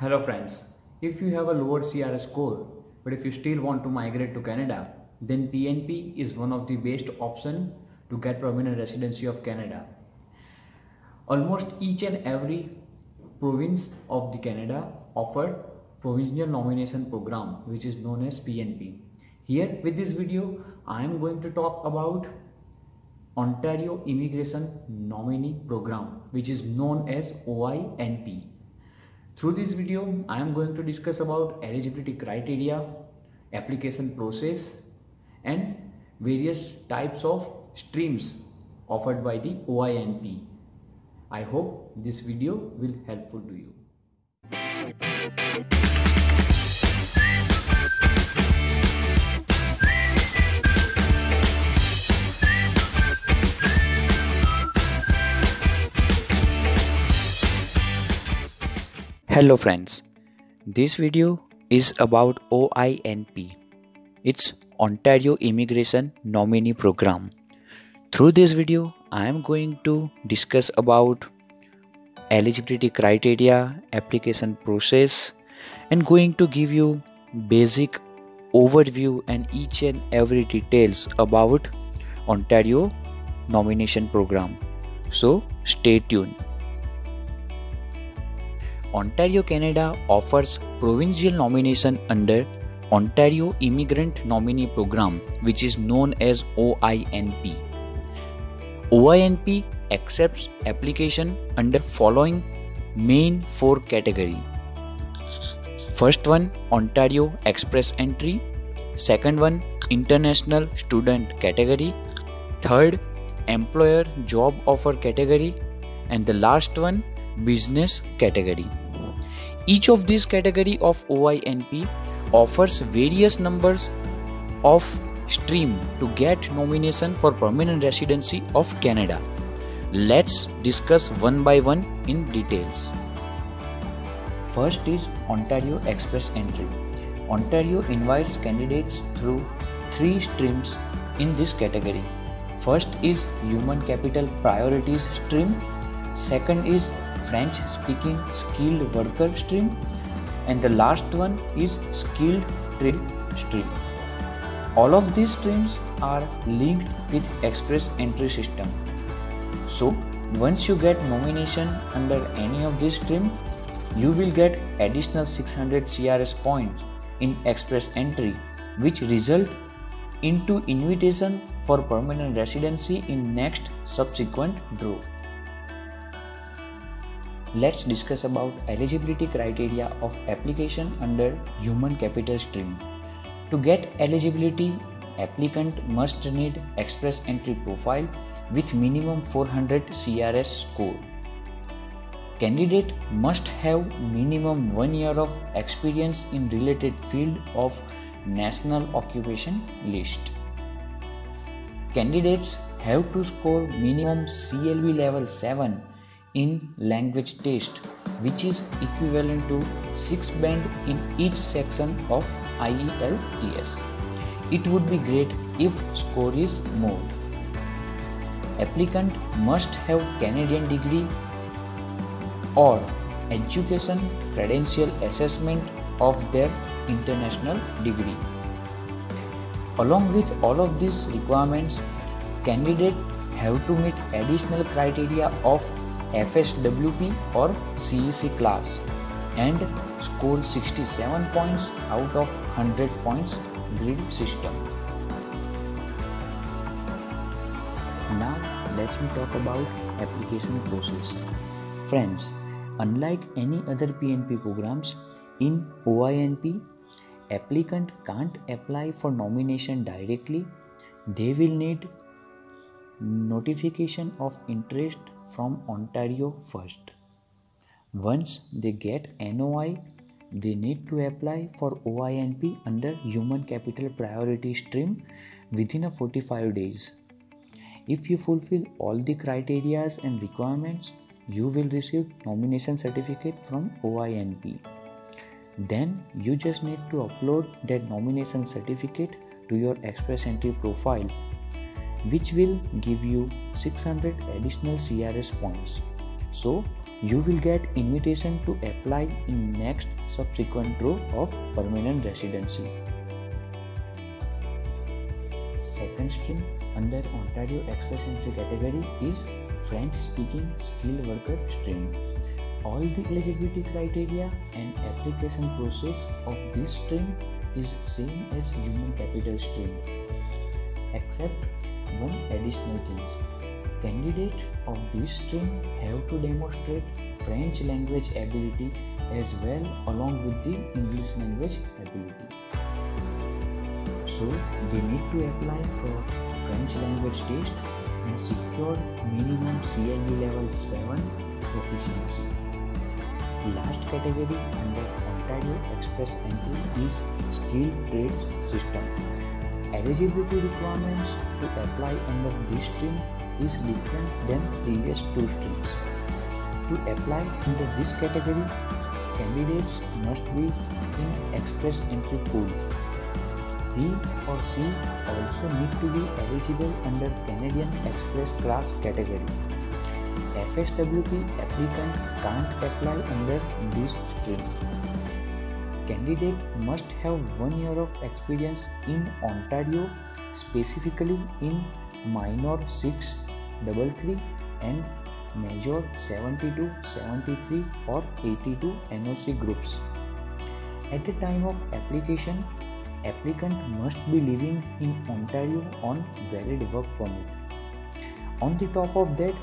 Hello friends, if you have a lower CRS score but if you still want to migrate to Canada, then PNP is one of the best option to get permanent residency of Canada. Almost each and every province of the Canada offer provincial nomination program which is known as PNP. Here with this video I am going to talk about Ontario Immigration Nominee Program which is known as OINP. Through this video, I am going to discuss about eligibility criteria, application process and various types of streams offered by the OINP. I hope this video will helpful to you. Hello friends, this video is about OINP. It's Ontario Immigration Nominee Program. Through this video, I am going to discuss about eligibility criteria, application process and going to give you basic overview and each and every details about Ontario nomination program. So stay tuned. Ontario, Canada offers provincial nomination under Ontario Immigrant Nominee Program, which is known as OINP. OINP accepts application under following main four category. First one Ontario Express Entry, second one International Student category, third Employer Job Offer category, and the last one Business category. Each of these category of OINP offers various numbers of stream to get nomination for permanent residency of Canada. Let's discuss one by one in details. First is Ontario Express Entry. Ontario invites candidates through three streams in this category. First is Human Capital Priorities stream, second is French speaking skilled worker stream and the last one is skilled trade stream. All of these streams are linked with express entry system. So once you get nomination under any of these stream, you will get additional 600 CRS points in express entry which result into invitation for permanent residency in next subsequent draw let's discuss about eligibility criteria of application under human capital stream. To get eligibility applicant must need express entry profile with minimum 400 crs score. Candidate must have minimum 1 year of experience in related field of national occupation list. Candidates have to score minimum clb level 7 in language test which is equivalent to 6 band in each section of IELTS. It would be great if score is more. Applicant must have Canadian degree or education credential assessment of their international degree. Along with all of these requirements, candidate have to meet additional criteria of FSWP or CEC class and score 67 points out of 100 points grid system. Now let me talk about application process. Friends, unlike any other PNP programs, in OINP, applicant can't apply for nomination directly. They will need notification of interest from Ontario first. Once they get NOI, they need to apply for OINP under Human Capital Priority Stream within a 45 days. If you fulfill all the criteria and requirements, you will receive nomination certificate from OINP. Then you just need to upload that nomination certificate to your Express Entry profile which will give you 600 additional CRS points. So you will get invitation to apply in next subsequent row of permanent residency. Second stream under Ontario Express Entry category is French speaking skilled worker stream. All the eligibility criteria and application process of this stream is same as human capital stream except one additional thing candidates of this stream have to demonstrate French language ability as well along with the English language ability. So they need to apply for French language test and secure minimum CLB level 7 proficiency. Last category under Ontario Express entry is skilled trades system. Eligibility requirements to apply under this stream is different than previous two streams. To apply under this category, candidates must be in express entry pool. B or C also need to be eligible under Canadian Experience class category. FSWP applicant can't apply under this stream. Candidate must have one year of experience in Ontario, specifically in minor 6 33 and major 72 73 or 82 NOC groups. At the time of application, applicant must be living in Ontario on valid work permit. On the top of that,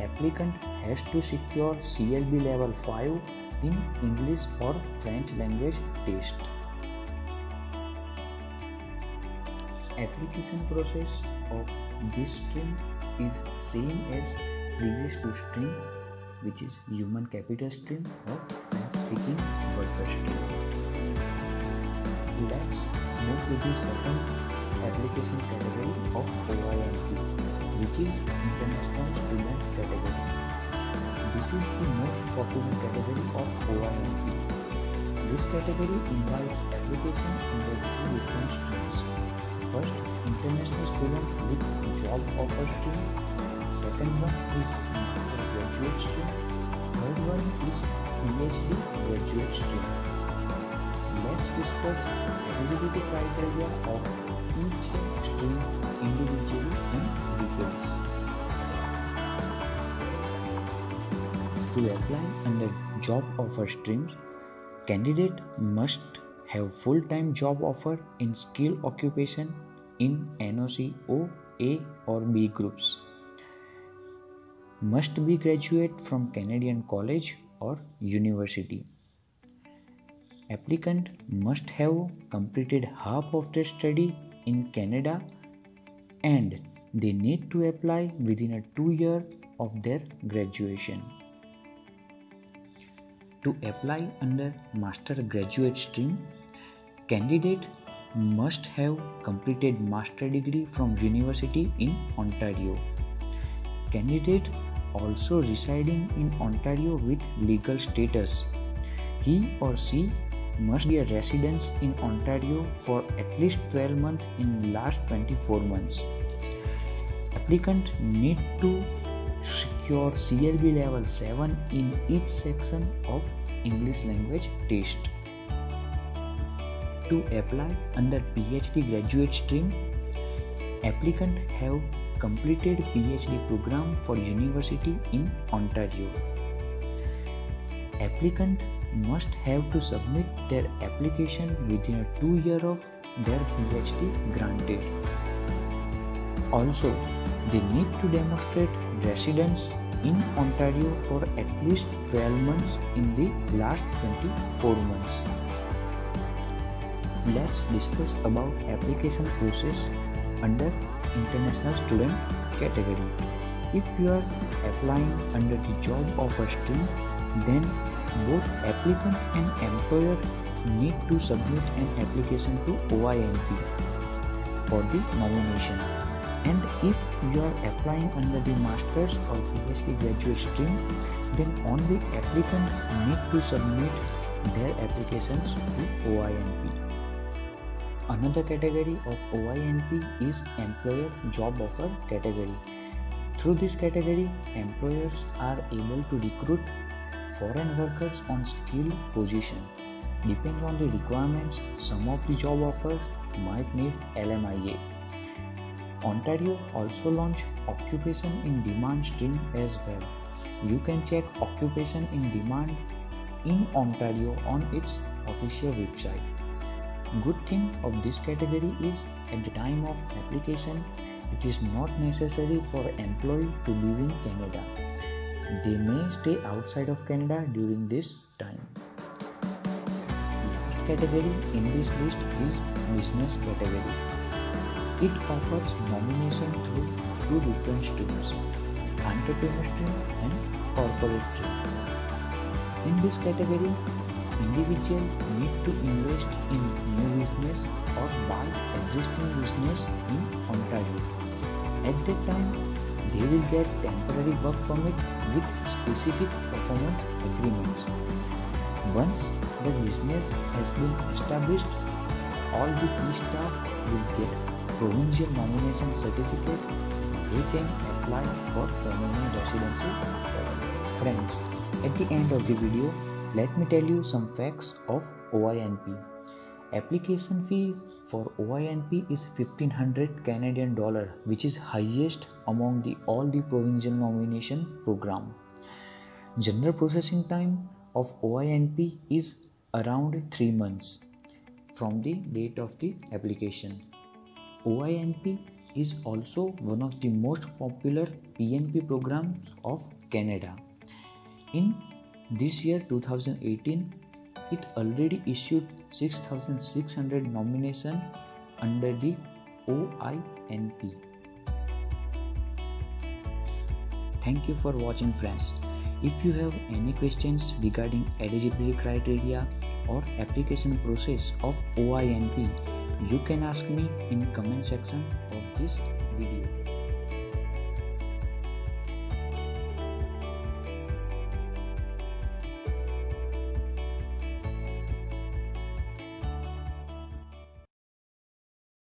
applicant has to secure CLB level 5 in English or French language test. Application process of this stream is same as previous two stream which is human capital stream or French speaking worker stream. Let's move to the second application category of OINP which is international student category. This is the most popular category of OINP. This category invites application under two different streams. First, international student with job offer stream. Second one is graduate stream. Third one is PhD graduate stream. Let's discuss eligibility criteria of each stream individually in details. To apply under job offer streams, candidate must have full-time job offer in skill occupation in NOC O, A or B groups. Must be graduate from Canadian college or university. Applicant must have completed half of their study in Canada and they need to apply within a two year of their graduation. To apply under master graduate stream, candidate must have completed master degree from university in Ontario. Candidate also residing in Ontario with legal status. He or she must be a resident in Ontario for at least 12 months in last 24 months. Applicant need to secure CLB level 7 in each section of English language test. To apply under PhD graduate stream, applicant have completed PhD program for university in Ontario. Applicant must have to submit their application within a two year of their PhD granted. Also, they need to demonstrate residence in Ontario for at least 12 months in the last 24 months. Let's discuss about application process under international student category. If you are applying under the job offer stream, then both applicant and employer need to submit an application to OINP for the nomination. And if you are applying under the master's or PhD graduate stream, then only applicant need to submit their applications to OINP. Another category of OINP is employer job offer category. Through this category, employers are able to recruit foreign workers on skilled position. Depends on the requirements, some of the job offers might need LMIA. Ontario also launched occupation in demand stream as well. You can check occupation in demand in Ontario on its official website. Good thing of this category is at the time of application it is not necessary for employee to live in Canada. They may stay outside of Canada during this time. Last category in this list is business category. It offers nomination through two different streams entrepreneur and corporate stream. In this category, individuals need to invest in new business or buy existing business in Ontario. At that time, they will get temporary work permit with specific performance agreements. Once the business has been established, all the key staff will get provincial nomination certificate, they can apply for permanent residency. Friends, at the end of the video, let me tell you some facts of OINP. Application fee for OINP is 1500 Canadian dollar which is highest among the all the provincial nomination program. General processing time of OINP is around 3 months from the date of the application. OINP is also one of the most popular PNP programs of Canada. In this year 2018, it already issued 6600 nomination under the OINP. Thank you for watching friends. If you have any questions regarding eligibility criteria or application process of OINP, you can ask me in comment section of this video